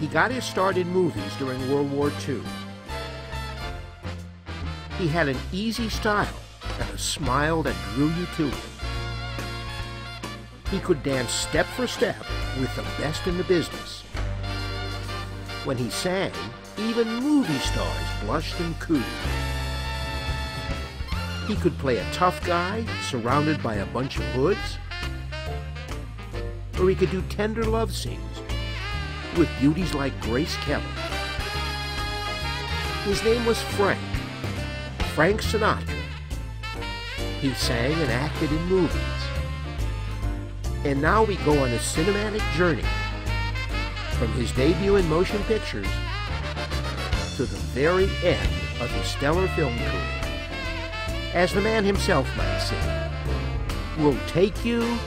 He got his start in movies during World War II. He had an easy style and a smile that drew you to him. He could dance step for step with the best in the business. When he sang, even movie stars blushed and cooed. He could play a tough guy surrounded by a bunch of hoods, or he could do tender love scenes with beauties like Grace Kelly. His name was Frank, Frank Sinatra. He sang and acted in movies. And now we go on a cinematic journey from his debut in motion pictures to the very end of his stellar film career. As the man himself might say, we'll take you